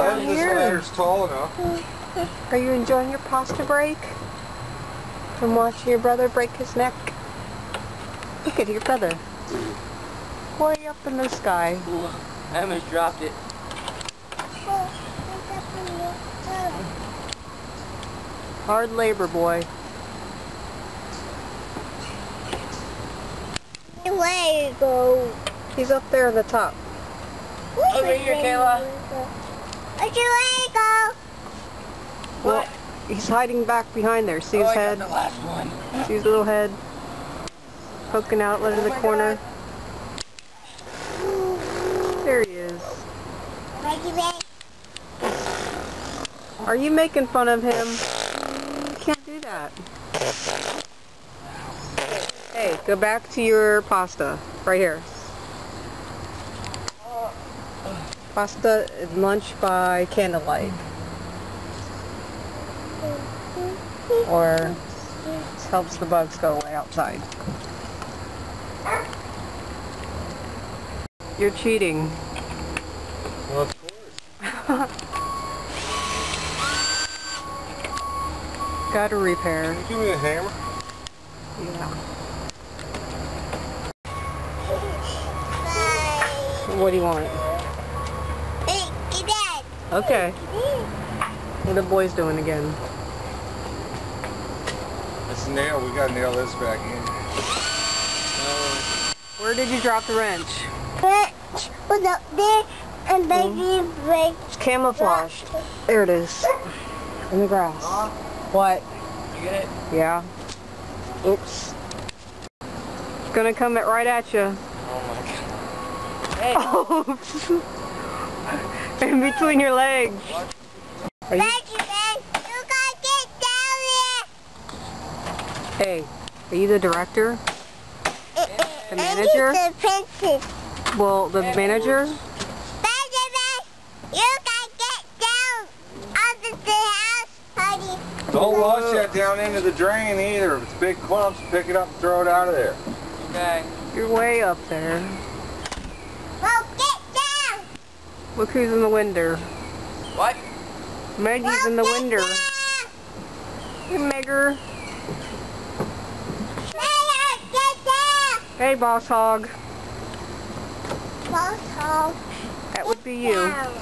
are you enjoying down This here? ladder's tall enough. Are you enjoying your pasta break? From watching your brother break his neck? Look at your brother. Way up in the sky. I almost dropped it. Hard labor, boy. Where you go? He's up there at the top. Over here, Kayla. Where'd you go? Well, he's hiding back behind there. See his oh, I got head? the last one. See his little head? Poking out into the my corner. There he is. Where'd you go? Are you making fun of him? You can't do that. Hey, go back to your pasta. Right here. Pasta is lunch by candlelight. Or helps the bugs go away outside. You're cheating. Well, of course. Got to repair. Give me a hammer. Yeah. Bye. What do you want? Hey, get that. Okay. What are the boys doing again? Let's nail. We gotta nail this back in. Where did you drop the wrench? Wrench was up there and baby mm-hmm. break. It's camouflaged. There it is. In the grass. What? You get it? Yeah. Oops. It's gonna come at right at you. Oh my god. Hey, In between your legs. Are you, you, gotta get down hey, are you the director? The manager? Well, the manager? Benjamin, you gotta get down under the house, honey. Don't wash that down into the drain either. If it's big clumps, pick it up and throw it out of there. Okay. You're way up there. Well, get down. Look who's in the window. What? Maggie's in the Well, get window. Hey, Megger. Mayor. Hey, boss hog. Well, so, That would be you. down.